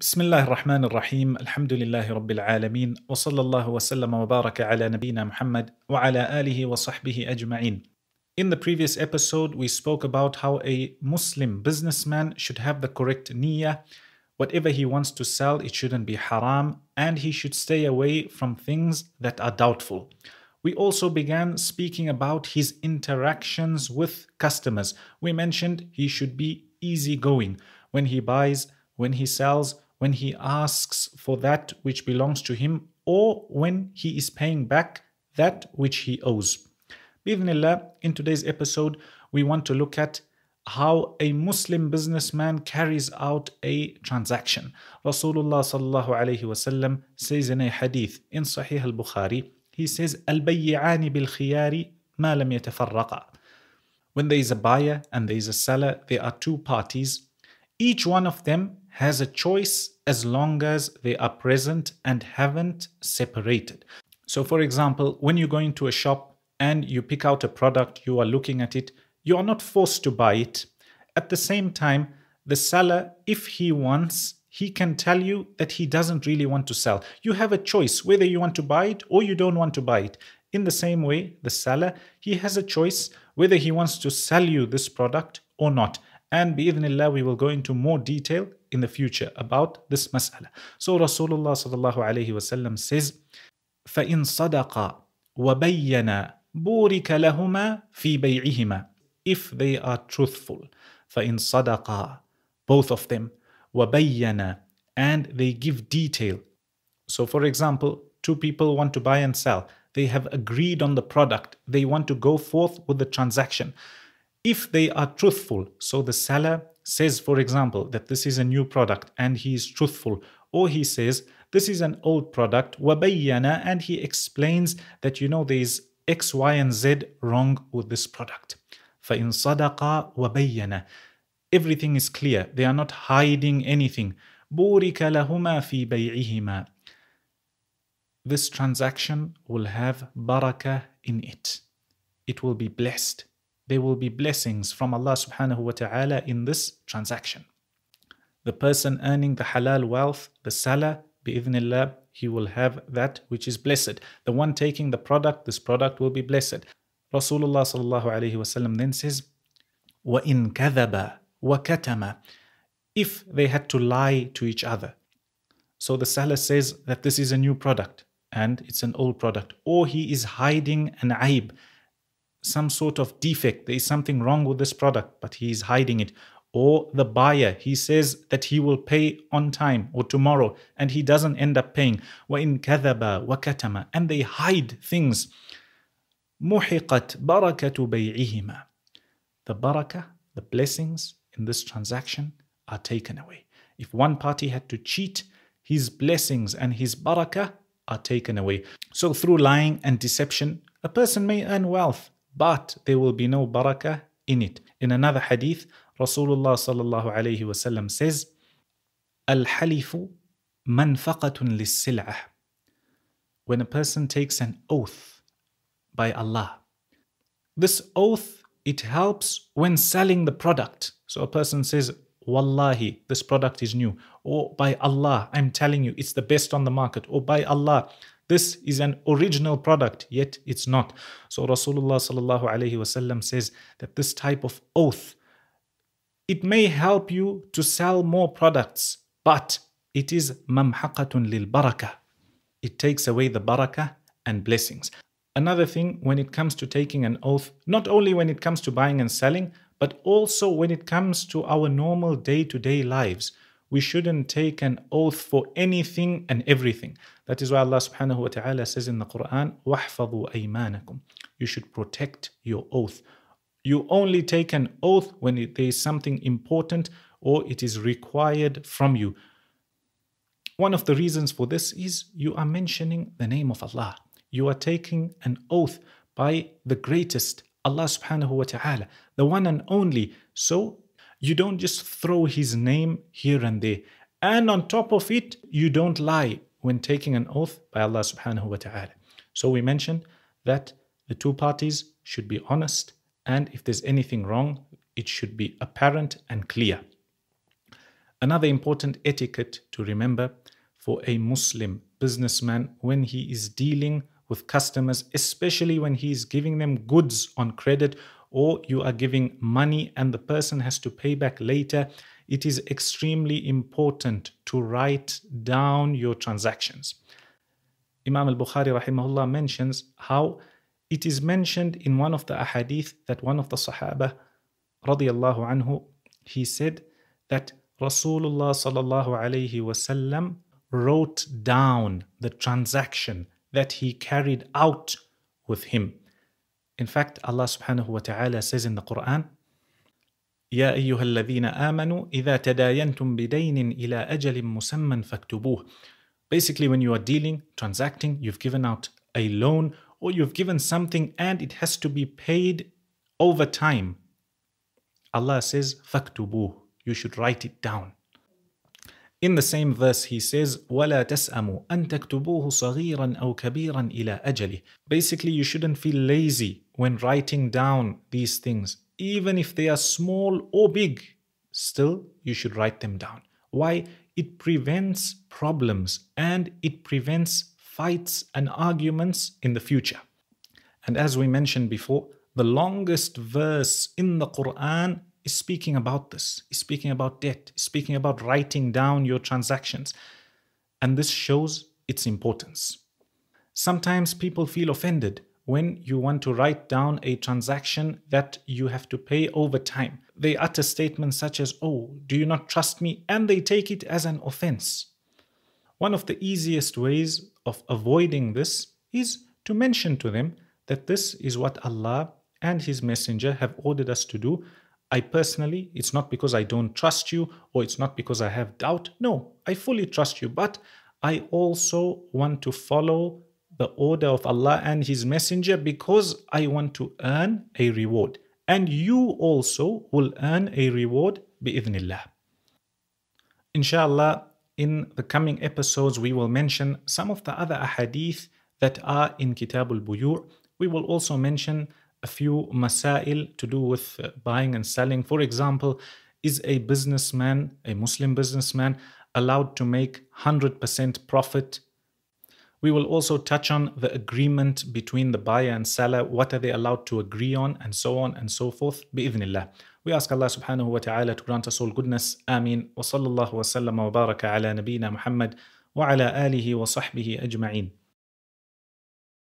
بسم الله الرحمن الرحيم الحمد لله رب العالمين وصلى الله وسلم وبارك على نبينا محمد وعلى آله وصحبه أجمعين In the previous episode, we spoke about how a Muslim businessman should have the correct niyyah. Whatever he wants to sell, it shouldn't be haram, and he should stay away from things that are doubtful. We also began speaking about his interactions with customers. We mentioned he should be easygoing when he buys, when he sells, when he asks for that which belongs to him, or when he is paying back that which he owes. Bismillah, in today's episode, we want to look at how a Muslim businessman carries out a transaction. Rasulullah sallallahu alayhi wasallam says in a hadith in Sahih al-Bukhari, he says, "Al-bayyani bil khiyari ma lam yatafarraqa." When there is a buyer and there is a seller, there are two parties. Each one of them has a choice as long as they are present and haven't separated. So, for example, when you go into a shop and you pick out a product, you are looking at it, you are not forced to buy it. At the same time, the seller, if he wants, he can tell you that he doesn't really want to sell. You have a choice whether you want to buy it or you don't want to buy it. In the same way, the seller, he has a choice whether he wants to sell you this product or not. And bi'idhnillah, we will go into more detail in the future about this mas'ala. So Rasulullah sallallahu alayhi wasallam says, فَإِن صَدَقَ وَبَيَّنَا بُورِكَ لَهُمَا فِي بَيْعِهِمَا If they are truthful, فَإِن صَدَقَا Both of them, وَبَيَّنَا And they give detail. So for example, two people want to buy and sell. They have agreed on the product. They want to go forth with the transaction. If they are truthful, so the seller says, for example, that this is a new product and he is truthful, or he says, this is an old product, wabayyana, and he explains that you know there is X, Y, and Z wrong with this product. فَإِن صَدَقَا وَبَيَّنَا Everything is clear. They are not hiding anything. بُورِكَ لَهُمَا فِي بَيْعِهِمَا This transaction will have barakah in it. It will be blessed there will be blessings from Allah subhanahu wa ta'ala in this transaction. The person earning the halal wealth, the seller, bi'idhnillah, he will have that which is blessed. The one taking the product, this product will be blessed. Rasulullah sallallahu alayhi wasallam then says, وَإِن كَذَبَ وَكَتَمَ If they had to lie to each other. So the seller says that this is a new product and it's an old product. Or he is hiding an aib, some sort of defect, there is something wrong with this product, but he is hiding it. Or the buyer, he says that he will pay on time or tomorrow, and he doesn't end up paying. وَإِن كَذَبَ وَكَتَمَ And they hide things. مُحِقَتْ بَرَكَةُ بَيْعِهِمَا The barakah, the blessings in this transaction are taken away. If one party had to cheat, his blessings and his barakah are taken away. So through lying and deception, a person may earn wealth, but there will be no barakah in it. In another hadith, Rasulullah sallallahu alayhi wasallam says, Al-halifu manfaqatun lis When a person takes an oath by Allah, this oath, it helps when selling the product. So a person says, Wallahi, this product is new. Or by Allah, I'm telling you, it's the best on the market. Or by Allah, this is an original product, yet it's not. So Rasulullah sallallahu alaihi wasallam says that this type of oath, it may help you to sell more products, but it is mamhaqatun lil barakah. It takes away the barakah and blessings. Another thing, when it comes to taking an oath, not only when it comes to buying and selling, but also when it comes to our normal day to day lives we shouldn't take an oath for anything and everything. That is why Allah subhanahu wa ta'ala says in the Quran, وَاحْفَظُوا أَيْمَانَكُمْ You should protect your oath. You only take an oath when it, there is something important or it is required from you. One of the reasons for this is you are mentioning the name of Allah. You are taking an oath by the greatest, Allah subhanahu wa ta'ala, the one and only. So you don't just throw his name here and there. And on top of it, you don't lie when taking an oath by Allah subhanahu wa ta'ala. So we mentioned that the two parties should be honest, and if there's anything wrong, it should be apparent and clear. Another important etiquette to remember for a Muslim businessman when he is dealing with customers, especially when he is giving them goods on credit or you are giving money and the person has to pay back later, it is extremely important to write down your transactions. Imam al Bukhari rahimahullah mentions how it is mentioned in one of the ahadith that one of the Sahaba radiallahu anhu he said that Rasulullah sallallahu alayhi wasallam wrote down the transaction that he carried out with him. In fact, Allah subhanahu wa ta'ala says in the Quran, يا أيها الذين آمنوا إذا تداينتم بدين إلى أجل مسمى فاكتبوه. Basically, when you are dealing, transacting, you've given out a loan or you've given something and it has to be paid over time. Allah says, فاكتبوه. You should write it down. In the same verse, he says, وَلَا تَسْأَمُوا أَن تَكْتُبُوهُ صَغِيرًا أَوْ كَبِيرًا إِلَى أَجَلِهِ Basically, you shouldn't feel lazy when writing down these things. Even if they are small or big, still, you should write them down. Why? It prevents problems and it prevents fights and arguments in the future. And as we mentioned before, the longest verse in the Quran is speaking about this, is speaking about debt, is speaking about writing down your transactions. And this shows its importance. Sometimes people feel offended when you want to write down a transaction that you have to pay over time. They utter statements such as, Oh, do you not trust me? And they take it as an offense. One of the easiest ways of avoiding this is to mention to them that this is what Allah and His Messenger have ordered us to do, I personally, it's not because I don't trust you or it's not because I have doubt. No, I fully trust you, but I also want to follow the order of Allah and His Messenger because I want to earn a reward. And you also will earn a reward bi'idhnillah. Inshallah, in the coming episodes, we will mention some of the other ahadith that are in Kitab al Buyu'. We will also mention a few masail to do with uh, buying and selling. For example, is a businessman, a Muslim businessman, allowed to make 100% profit? We will also touch on the agreement between the buyer and seller. What are they allowed to agree on, and so on and so forth. Bi'idhnillah. We ask Allah subhanahu wa ta'ala to grant us all goodness. Ameen. Wa sallallahu wa sallam wa baraka ala nabiyyina Muhammad wa ala alihi wa sahbihi ajma'in.